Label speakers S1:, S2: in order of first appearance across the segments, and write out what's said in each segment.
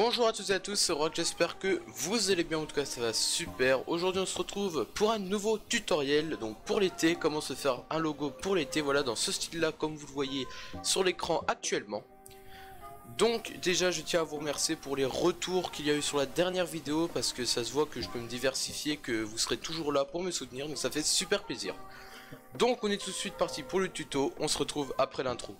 S1: Bonjour à tous et à tous, c'est Rock, j'espère que vous allez bien, en tout cas ça va super. Aujourd'hui on se retrouve pour un nouveau tutoriel, donc pour l'été, comment se faire un logo pour l'été, voilà dans ce style là comme vous le voyez sur l'écran actuellement. Donc déjà je tiens à vous remercier pour les retours qu'il y a eu sur la dernière vidéo parce que ça se voit que je peux me diversifier, que vous serez toujours là pour me soutenir, donc ça fait super plaisir. Donc on est tout de suite parti pour le tuto, on se retrouve après l'intro.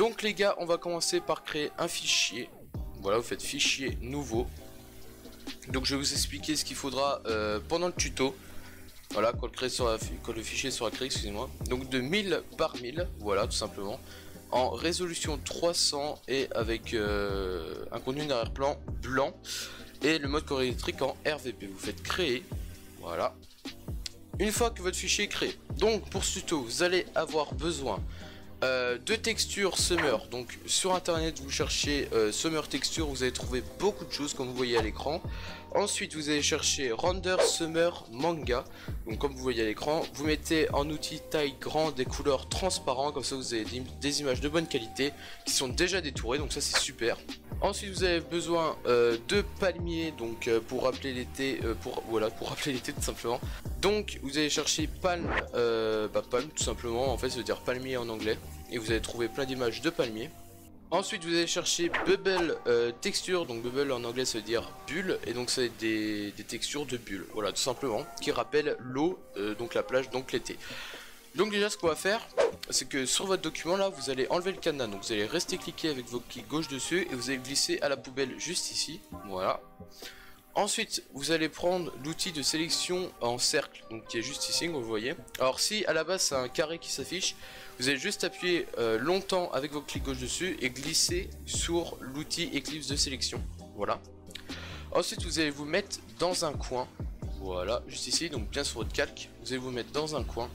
S1: Donc les gars, on va commencer par créer un fichier. Voilà, vous faites fichier nouveau. Donc je vais vous expliquer ce qu'il faudra euh, pendant le tuto. Voilà, quand le, fichier sera créé, excusez-moi. Donc de 1000 par 1000, voilà, tout simplement. En résolution 300 et avec euh, un contenu d'arrière-plan blanc. Et le mode électrique en RVP. Vous faites créer, voilà. Une fois que votre fichier est créé, donc pour ce tuto, vous allez avoir besoin euh, de textures Summer. Donc sur internet vous cherchez euh, Summer texture, vous allez trouver beaucoup de choses comme vous voyez à l'écran. Ensuite vous allez chercher Render Summer Manga. Donc comme vous voyez à l'écran, vous mettez en outil taille grand des couleurs transparents, comme ça vous avez des, images de bonne qualité qui sont déjà détourées, donc ça c'est super. Ensuite vous avez besoin euh, de palmiers donc pour rappeler l'été pour voilà pour rappeler l'été tout simplement. Donc vous allez chercher palme bah, tout simplement en fait ça veut dire palmier en anglais et vous allez trouver plein d'images de palmiers. Ensuite vous allez chercher bubble euh, texture, donc bubble en anglais ça veut dire bulle, et donc c'est des, textures de bulles, voilà tout simplement, qui rappellent l'eau, euh, donc la plage, donc l'été. Donc déjà ce qu'on va faire, c'est que sur votre document là, vous allez enlever le cadenas, donc vous allez rester cliquer avec vos clics gauche dessus, et vous allez glisser à la poubelle juste ici, voilà. Ensuite, vous allez prendre l'outil de sélection en cercle, donc qui est juste ici, vous voyez. Alors si à la base c'est un carré qui s'affiche, vous allez juste appuyer euh, longtemps avec vos clics gauche dessus et glisser sur l'outil Eclipse de sélection. Voilà. Ensuite, vous allez vous mettre dans un coin. Voilà, juste ici, donc bien sur votre calque. Vous allez vous mettre dans un coin.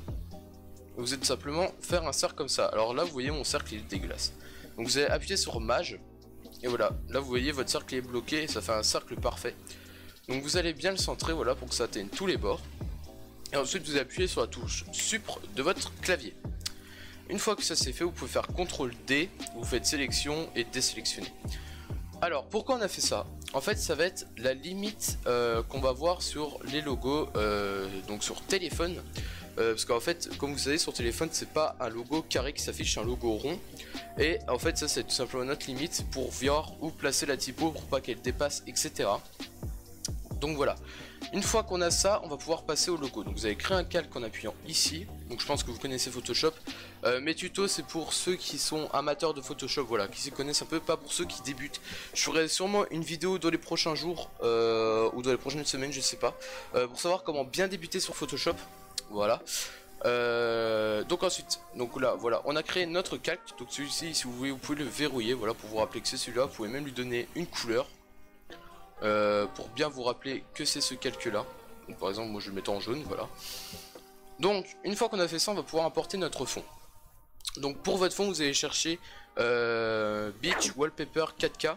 S1: Vous allez simplement faire un cercle comme ça. Alors là, vous voyez, mon cercle il est dégueulasse. Donc vous allez appuyer sur Mage. Et voilà, là vous voyez, votre cercle est bloqué ça fait un cercle parfait. Donc vous allez bien le centrer, voilà, pour que ça atteigne tous les bords. Et ensuite vous appuyez sur la touche Supre de votre clavier. Une fois que ça c'est fait, vous pouvez faire CTRL D, vous faites sélection et désélectionner. Alors pourquoi on a fait ça? En fait ça va être la limite euh, qu'on va voir sur les logos, euh, donc sur téléphone. Euh, parce qu'en fait, comme vous savez, sur téléphone, c'est pas un logo carré qui s'affiche, un logo rond. Et en fait, ça, c'est tout simplement notre limite pour voir où placer la typo pour pas qu'elle dépasse, etc. Donc voilà. Une fois qu'on a ça, on va pouvoir passer au logo. Donc vous allez créer un calque en appuyant ici. Donc je pense que vous connaissez Photoshop. Euh, mes tutos c'est pour ceux qui sont amateurs de Photoshop, voilà, qui s'y connaissent un peu, pas pour ceux qui débutent. Je ferai sûrement une vidéo dans les prochains jours euh, ou dans les prochaines semaines, je sais pas, euh, pour savoir comment bien débuter sur Photoshop. Voilà. donc ensuite, donc là, voilà, on a créé notre calque. Donc celui-ci, si vous voulez, vous pouvez le verrouiller, voilà, pour vous rappeler que c'est celui-là. Vous pouvez même lui donner une couleur. Euh, pour bien vous rappeler que c'est ce calque là. par exemple, moi je le mets en jaune, voilà. Donc, une fois qu'on a fait ça, on va pouvoir importer notre fond. Donc pour votre fond, vous allez chercher euh, Beach Wallpaper 4K.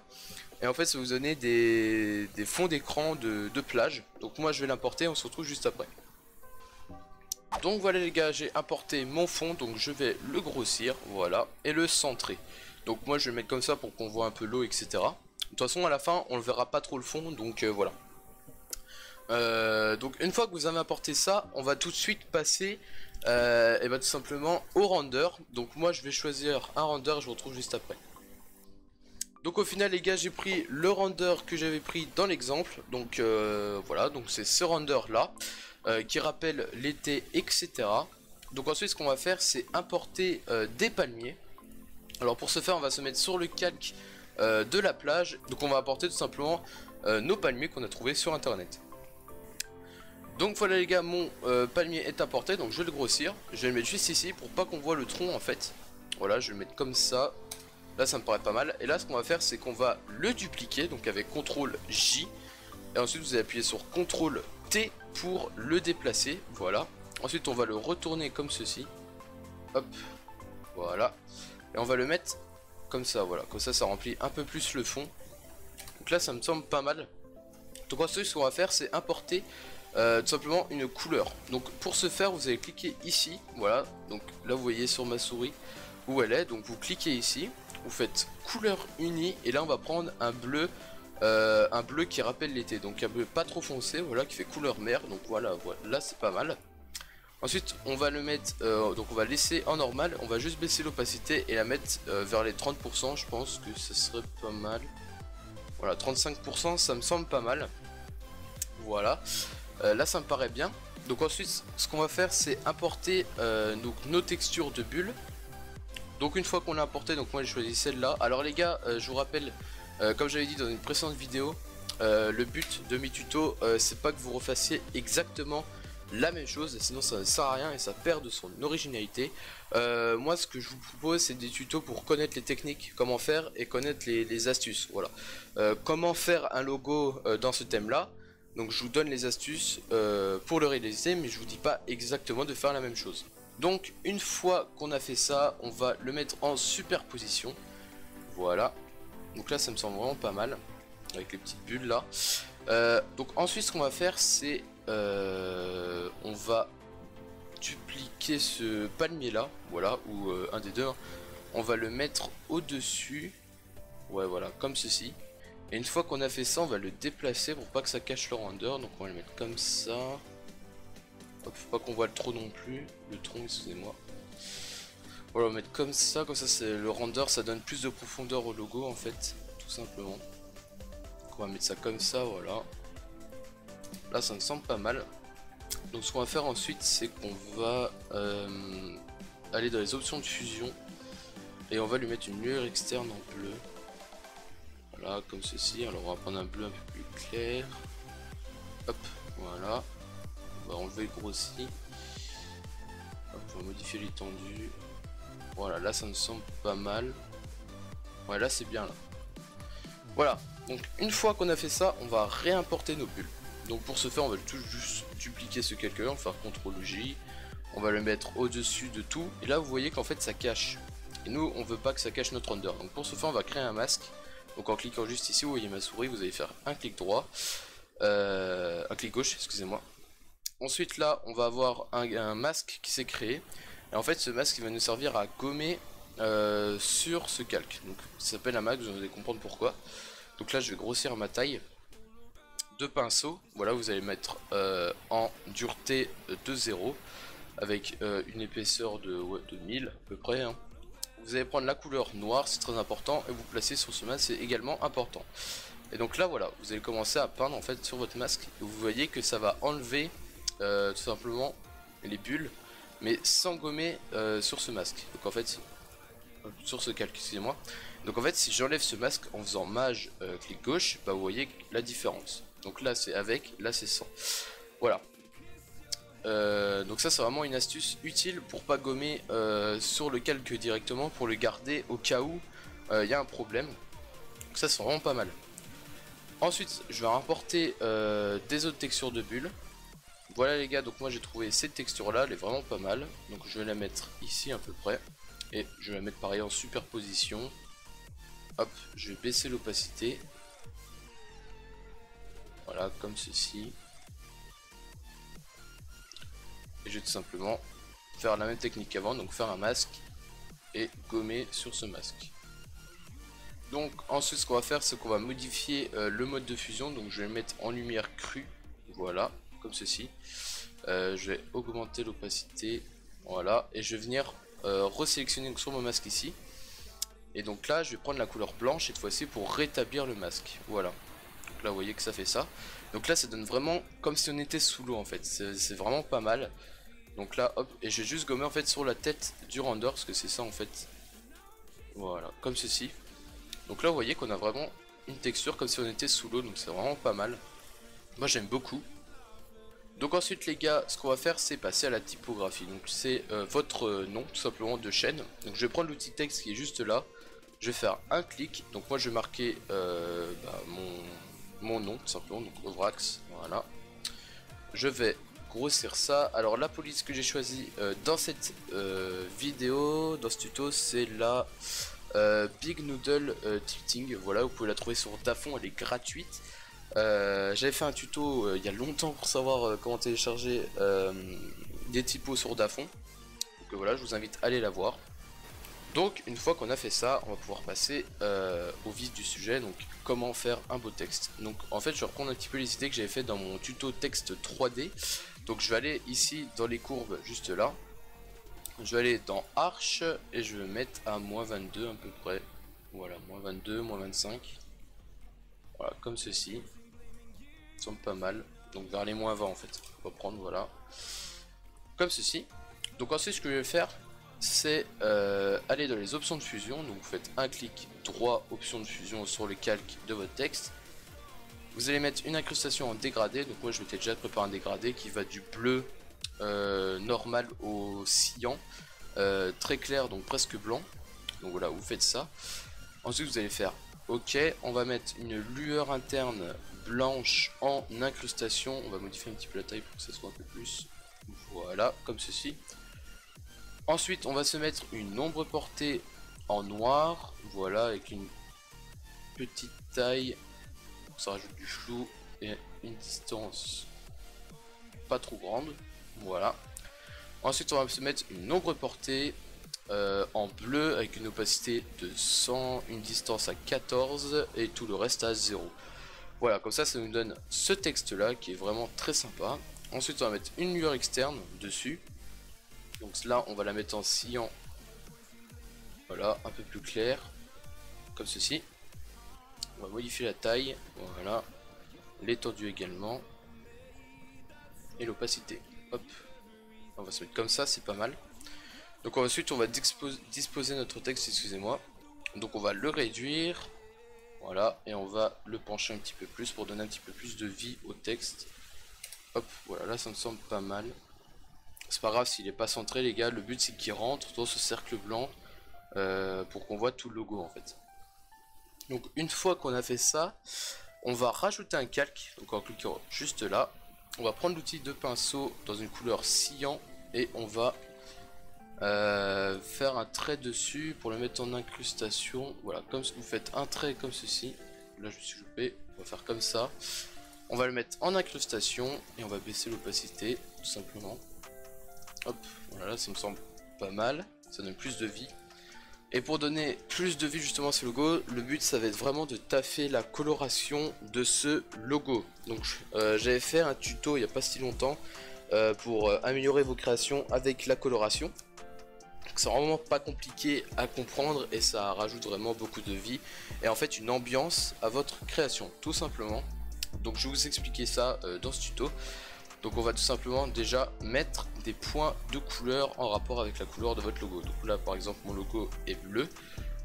S1: Et en fait, ça vous donner des, fonds d'écran de, de, plage. Donc moi, je vais l'importer, on se retrouve juste après. Donc voilà les gars, j'ai importé mon fond, donc je vais le grossir, voilà, et le centrer. Donc moi, je vais le mettre comme ça pour qu'on voit un peu l'eau, etc. De toute façon, à la fin, on ne verra pas trop le fond, donc euh, voilà. Euh, donc une fois que vous avez apporté ça, on va tout de suite passer euh, et bah, tout simplement au render. Donc moi je vais choisir un render, je vous retrouve juste après. Donc au final les gars j'ai pris le render que j'avais pris dans l'exemple. Donc voilà, donc c'est ce render là qui rappelle l'été etc. Donc ensuite ce qu'on va faire c'est importer des palmiers. Alors pour ce faire on va se mettre sur le calque euh, de la plage. Donc on va apporter tout simplement euh, nos palmiers qu'on a trouvé sur internet. Donc voilà les gars, mon euh, palmier est apporté, donc je vais le grossir. Je vais le mettre juste ici pour pas qu'on voit le tronc en fait. Voilà, je vais le mettre comme ça. Là ça me paraît pas mal. Et là ce qu'on va faire c'est qu'on va le dupliquer, donc avec CTRL J. Et ensuite vous allez appuyer sur CTRL T pour le déplacer. Voilà. Ensuite on va le retourner comme ceci. Hop. Voilà. Et on va le mettre comme ça, voilà. Comme ça, ça remplit un peu plus le fond. Donc là, ça me semble pas mal. Donc ensuite, ce qu'on va faire, c'est importer euh, tout simplement une couleur. Donc pour ce faire, vous allez cliquer ici, voilà. Donc là, vous voyez sur ma souris où elle est. Donc vous cliquez ici, vous faites couleur unie, et là, on va prendre un bleu. Euh, un bleu qui rappelle l'été, donc un bleu pas trop foncé, voilà, qui fait couleur mer, donc voilà, voilà là c'est pas mal. Ensuite, on va le mettre, euh, donc on va laisser en normal, on va juste baisser l'opacité et la mettre vers les 30%, je pense que ce serait pas mal. Voilà, 35%, ça me semble pas mal. Voilà. Euh, là, ça me paraît bien. Donc ensuite, ce qu'on va faire, c'est importer euh, donc, nos textures de bulles. Donc une fois qu'on l'a importé, donc moi j'ai choisi celle-là. Alors les gars, euh, je vous rappelle, comme j'avais dit dans une précédente vidéo, le but de mes tutos, c'est pas que vous refassiez exactement la même chose, sinon ça ne sert à rien et ça perd de son originalité. moi ce que je vous propose c'est des tutos pour connaître les techniques, comment faire et connaître les, astuces. Voilà. comment faire un logo dans ce thème là donc je vous donne les astuces euh, pour le réaliser, mais je vous dis pas exactement de faire la même chose. Donc une fois qu'on a fait ça, on va le mettre en superposition. Voilà. Donc là ça me semble vraiment pas mal. Avec les petites bulles là. Euh, donc ensuite ce qu'on va faire c'est... Euh, on va dupliquer ce palmier là. Voilà. Ou un des deux. Hein. On va le mettre au-dessus. Ouais voilà. Comme ceci. Et une fois qu'on a fait ça, on va le déplacer pour pas que ça cache le render. Donc on va le mettre comme ça. Hop, faut pas qu'on voit le trop non plus. Le tronc, excusez-moi. Voilà, on va mettre comme ça. Comme ça, c'est le render, ça donne plus de profondeur au logo en fait. Tout simplement. On va mettre ça comme ça, voilà. Là, ça me semble pas mal. Donc ce qu'on va faire ensuite, c'est qu'on va euh, aller dans les options de fusion. Et on va lui mettre une lueur externe en bleu. Voilà, comme ceci. Alors on va prendre un bleu un peu plus clair. Hop, voilà. On va enlever le grossi. Hop, on va modifier l'étendue. Voilà, là ça me semble pas mal. Ouais, là c'est bien là. Voilà, donc une fois qu'on a fait ça, on va réimporter nos bulles. Donc pour ce faire, on va tout juste dupliquer ce calcul, on va faire CTRL J. On va le mettre au-dessus de tout. Et là, vous voyez qu'en fait, ça cache. Et nous, on veut pas que ça cache notre render. Donc pour ce faire, on va créer un masque. Donc en cliquant juste ici, vous voyez ma souris, vous allez faire un clic droit, euh, un clic gauche, excusez-moi. Ensuite là, on va avoir un, masque qui s'est créé. Et en fait, ce masque va nous servir à gommer euh, sur ce calque. Donc ça s'appelle un masque, vous allez comprendre pourquoi. Donc là, je vais grossir ma taille. Deux pinceaux, voilà, vous allez mettre euh, en dureté de 0 avec une épaisseur de, de 1000 à peu près. Hein vous allez prendre la couleur noire, c'est très important, et vous placer sur ce masque, c'est également important. Et donc là, voilà, vous allez commencer à peindre en fait sur votre masque, et vous voyez que ça va enlever euh, tout simplement les bulles, mais sans gommer euh, sur ce masque. Donc en fait, sur ce calque, excusez-moi. Donc en fait, si j'enlève ce masque en faisant mage euh, clic gauche, bah vous voyez la différence. Donc là c'est avec, là c'est sans. Voilà. Euh, donc ça c'est vraiment une astuce utile pour pas gommer euh, sur le calque directement pour le garder au cas où il y a un problème. Donc ça c'est vraiment pas mal. Ensuite je vais rapporter des autres textures de bulles. Voilà les gars donc moi j'ai trouvé cette texture là elle est vraiment pas mal. Donc je vais la mettre ici à peu près. Et je vais la mettre pareil en superposition. Hop je vais baisser l'opacité. Voilà comme ceci je vais tout simplement faire la même technique qu'avant, donc faire un masque et gommer sur ce masque. Donc ensuite ce qu'on va faire c'est qu'on va modifier euh, le mode de fusion, donc je vais le mettre en lumière crue, voilà, comme ceci. Euh, je vais augmenter l'opacité, voilà, et je vais venir euh, resélectionner sur mon masque ici. Et donc là je vais prendre la couleur blanche cette fois-ci pour rétablir le masque, voilà. Donc là vous voyez que ça fait ça. Donc là ça donne vraiment comme si on était sous l'eau en fait, c'est vraiment pas mal. Donc là, hop, et je vais juste gommer en fait sur la tête du render, parce que c'est ça en fait. Voilà, comme ceci. Donc là, vous voyez qu'on a vraiment une texture comme si on était sous l'eau, donc c'est vraiment pas mal. Moi, j'aime beaucoup. Donc ensuite, les gars, ce qu'on va faire, c'est passer à la typographie. Donc c'est euh, votre euh, nom, tout simplement, de chaîne. Donc je vais prendre l'outil texte qui est juste là. Je vais faire un clic. Donc moi, je vais marquer euh, bah, mon, mon nom, tout simplement, donc Ovrax. Voilà. Je vais grossir ça. Alors la police que j'ai choisi euh, dans cette euh, vidéo, dans ce tuto, c'est la Big Noodle Tilting. Voilà, vous pouvez la trouver sur Dafon, elle est gratuite. J'avais fait un tuto il y a longtemps pour savoir comment télécharger des typos sur Dafon. Donc voilà, je vous invite à aller la voir. Donc une fois qu'on a fait ça, on va pouvoir passer euh, au vif du sujet, donc comment faire un beau texte. Donc en fait je vais reprendre un petit peu les idées que j'avais fait dans mon tuto texte 3D. Donc je vais aller ici dans les courbes juste là. Je vais aller dans Arch et je vais mettre à moins 22 à peu près. Voilà, moins 22, moins 25. Voilà, comme ceci. Ça semble pas mal. Donc vers les moins 20 en fait. On va prendre, voilà. Comme ceci. Donc ensuite ce que je vais faire, c'est euh, aller dans les options de fusion. Donc vous faites un clic droit, option de fusion sur le calque de votre texte. Vous allez mettre une incrustation en dégradé. Donc moi je m'étais déjà préparé un dégradé qui va du bleu euh, normal au cyan. Euh, très clair, donc presque blanc. Donc voilà, vous faites ça. Ensuite vous allez faire OK. On va mettre une lueur interne blanche en incrustation. On va modifier un petit peu la taille pour que ça soit un peu plus. Voilà, comme ceci. Ensuite, on va se mettre une ombre portée en noir. Voilà, avec une petite taille. Ça rajoute du flou et une distance pas trop grande. Voilà. Ensuite, on va se mettre une ombre portée euh, en bleu avec une opacité de 100, une distance à 14 et tout le reste à 0. Voilà, comme ça, ça nous donne ce texte-là qui est vraiment très sympa. Ensuite, on va mettre une lueur externe dessus. Donc là, on va la mettre en cyan. Voilà, un peu plus clair. Comme ceci. On va modifier la taille. Voilà. L'étendue également. Et l'opacité. Hop. On va se mettre comme ça, c'est pas mal. Donc ensuite, on va disposer notre texte, excusez-moi. Donc on va le réduire. Voilà, et on va le pencher un petit peu plus pour donner un petit peu plus de vie au texte. Hop, voilà, là ça me semble pas mal. C'est pas grave s'il est pas centré les gars, le but c'est qu'il rentre dans ce cercle blanc euh, pour qu'on voit tout le logo en fait. Donc une fois qu'on a fait ça, on va rajouter un calque, donc en cliquant juste là. On va prendre l'outil de pinceau dans une couleur cyan et on va euh, faire un trait dessus pour le mettre en incrustation. Voilà, comme vous faites un trait comme ceci. Là je me suis loupé, on va faire comme ça. On va le mettre en incrustation et on va baisser l'opacité tout simplement. Hop, voilà, ça me semble pas mal. Ça donne plus de vie. Et pour donner plus de vie justement à ce logo, le but ça va être vraiment de taffer la coloration de ce logo. Donc euh, j'avais fait un tuto il n'y a pas si longtemps euh, pour euh, améliorer vos créations avec la coloration. C'est vraiment pas compliqué à comprendre et ça rajoute vraiment beaucoup de vie et en fait une ambiance à votre création tout simplement. Donc je vais vous expliquer ça dans ce tuto. Donc on va tout simplement déjà mettre des points de couleur en rapport avec la couleur de votre logo. Donc là par exemple mon logo est bleu.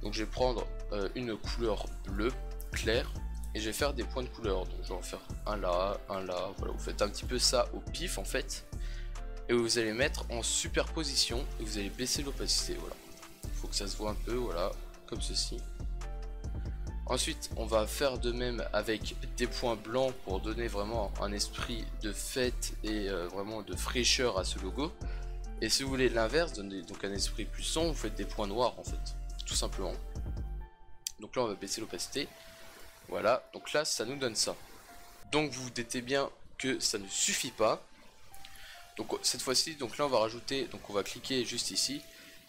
S1: Donc je vais prendre euh, une couleur bleue claire et je vais faire des points de couleur. Donc je vais en faire un là, un là. Voilà, vous faites un petit peu ça au pif en fait. Et vous allez mettre en superposition et vous allez baisser l'opacité. Voilà. Il faut que ça se voit un peu, voilà, comme ceci. Ensuite, on va faire de même avec des points blancs pour donner vraiment un esprit de fête et euh, vraiment de fraîcheur à ce logo. Et si vous voulez l'inverse, donner donc un esprit plus sombre, vous faites des points noirs en fait, tout simplement. Donc là, on va baisser l'opacité. Voilà, donc là, ça nous donne ça. Donc vous vous doutez bien que ça ne suffit pas. Donc cette fois-ci, donc là, on va rajouter, donc on va cliquer juste ici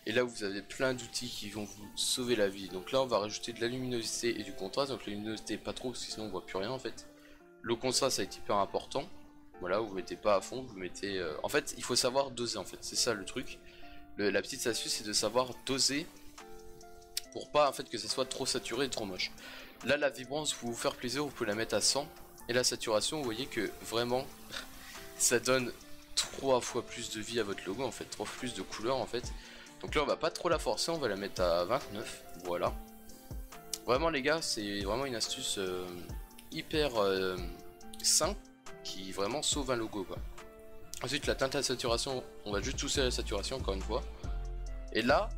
S1: et là vous avez plein d'outils qui vont vous sauver la vie. Donc là on va rajouter de la luminosité et du contraste. Donc la luminosité pas trop parce que sinon on voit plus rien en fait. Le contraste ça va être hyper important. Voilà, vous mettez pas à fond, vous mettez... Euh, en fait il faut savoir doser en fait, c'est ça le truc. la petite astuce c'est de savoir doser pour pas en fait que ça soit trop saturé et trop moche. Là la vibrance, pour vous faire plaisir, vous pouvez la mettre à 100. Et la saturation, vous voyez que vraiment ça donne trois fois plus de vie à votre logo en fait, trois fois plus de couleurs en fait. Donc là on va pas trop la forcer, on va la mettre à 29, voilà. Vraiment les gars, c'est vraiment une astuce euh, hyper euh, simple qui vraiment sauve un logo quoi. Ensuite la teinte à saturation, on va juste toucher la saturation encore une fois. Et là,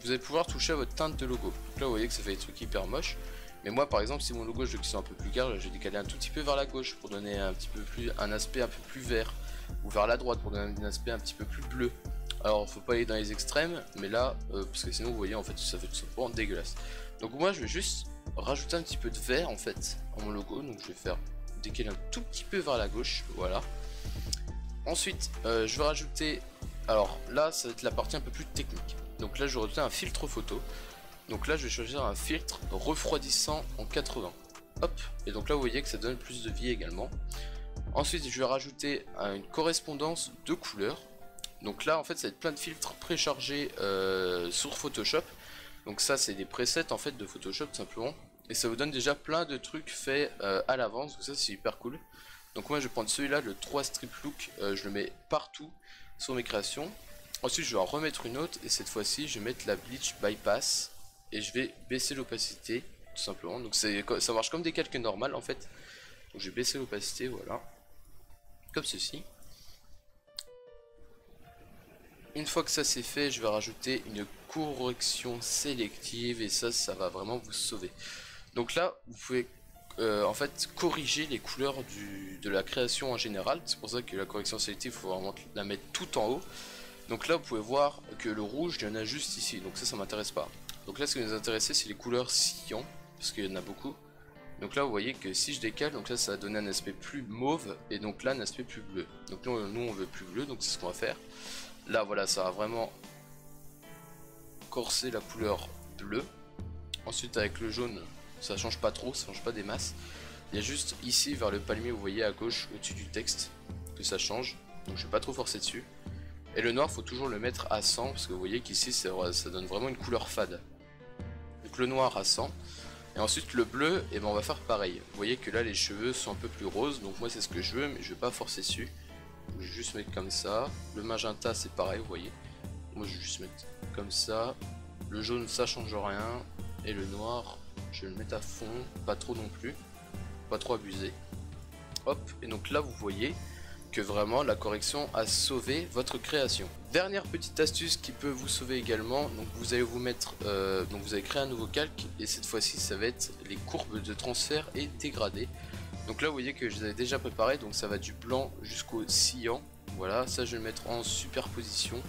S1: vous allez pouvoir toucher à votre teinte de logo. Donc là vous voyez que ça fait des trucs hyper moches. Mais moi par exemple si mon logo je veux qu'il soit un peu plus clair, je vais décaler un tout petit peu vers la gauche pour donner un petit peu plus un aspect un peu plus vert. Ou vers la droite pour donner un aspect un petit peu plus bleu. Alors faut pas aller dans les extrêmes, mais là, euh, parce que sinon vous voyez en fait ça fait tout simplement dégueulasse. Donc moi je vais juste rajouter un petit peu de vert en fait à mon logo, donc je vais faire décaler un tout petit peu vers la gauche, voilà. Ensuite euh, je vais rajouter, alors là ça va être la partie un peu plus technique. Donc là je vais rajouter un filtre photo. Donc là je vais choisir un filtre refroidissant en 80. Hop, et donc là vous voyez que ça donne plus de vie également. Ensuite je vais rajouter une correspondance de couleurs. Donc là en fait ça va être plein de filtres préchargés euh, sur Photoshop. Donc ça c'est des presets en fait de Photoshop simplement. Et ça vous donne déjà plein de trucs faits euh, à l'avance, donc ça c'est hyper cool. Donc moi je vais prendre celui-là, le 3 strip look, euh, je le mets partout sur mes créations. Ensuite je vais en remettre une autre et cette fois-ci je vais mettre la bleach bypass et je vais baisser l'opacité tout simplement. Donc ça marche comme des calques normales en fait. Donc je vais baisser l'opacité, voilà. Comme ceci. Une fois que ça c'est fait, je vais rajouter une correction sélective et ça, ça va vraiment vous sauver. Donc là, vous pouvez euh, en fait corriger les couleurs de la création en général. C'est pour ça que la correction sélective, il faut vraiment la mettre tout en haut. Donc là, vous pouvez voir que le rouge, il y en a juste ici. Donc ça, ça m'intéresse pas. Donc là, ce qui nous intéresse, c'est les couleurs sillants, parce qu'il y en a beaucoup. Donc là, vous voyez que si je décale, donc là, ça va donner un aspect plus mauve, et donc là, un aspect plus bleu. Donc nous, nous on veut plus bleu, donc c'est ce qu'on va faire. Là, voilà, ça va vraiment corser la couleur bleue. Ensuite, avec le jaune, ça change pas trop, ça change pas des masses. Il y a juste ici, vers le palmier, vous voyez à gauche, au-dessus du texte, que ça change. Donc je vais pas trop forcer dessus. Et le noir, faut toujours le mettre à 100, parce que vous voyez qu'ici, ça donne vraiment une couleur fade. Donc le noir à 100. Et ensuite le bleu, et eh ben on va faire pareil. Vous voyez que là les cheveux sont un peu plus roses, donc moi c'est ce que je veux, mais je vais pas forcer dessus. Je vais juste mettre comme ça. Le magenta c'est pareil, vous voyez. Moi je vais juste mettre comme ça. Le jaune ça change rien. Et le noir, je vais le mettre à fond, pas trop non plus. Pas trop abusé. Hop, et donc là vous voyez que vraiment la correction a sauvé votre création. Dernière petite astuce qui peut vous sauver également, donc vous allez vous mettre, euh, donc vous allez créer un nouveau calque et cette fois-ci ça va être les courbes de transfert et dégradé. Donc là vous voyez que je les avais déjà préparé, donc ça va du blanc jusqu'au cyan. Voilà, ça je vais le mettre en superposition.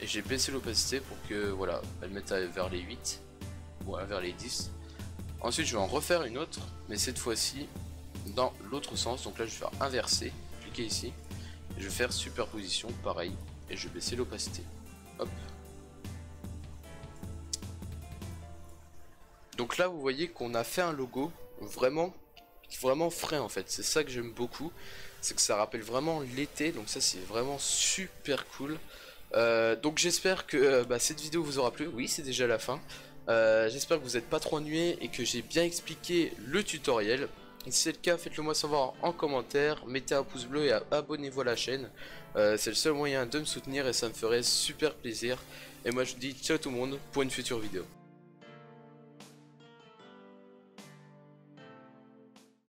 S1: Et j'ai baissé l'opacité pour que voilà, elle mette vers les 8, voilà vers les 10. Ensuite je vais en refaire une autre, mais cette fois-ci dans l'autre sens, donc là je vais faire inverser, cliquer ici, et je vais faire superposition, pareil, et je vais baisser l'opacité. Donc là vous voyez qu'on a fait un logo vraiment vraiment frais en fait. C'est ça que j'aime beaucoup. C'est que ça rappelle vraiment l'été. Donc ça c'est vraiment super cool. Euh, donc j'espère que euh, bah, cette vidéo vous aura plu. Oui c'est déjà la fin. Euh, j'espère que vous n'êtes pas trop ennuyé et que j'ai bien expliqué le tutoriel. Si c'est le cas, faites-le moi savoir en commentaire, mettez un pouce bleu et abonnez-vous à la chaîne. c'est le seul moyen de me soutenir et ça me ferait super plaisir. Et moi je vous dis ciao tout le monde pour une future vidéo.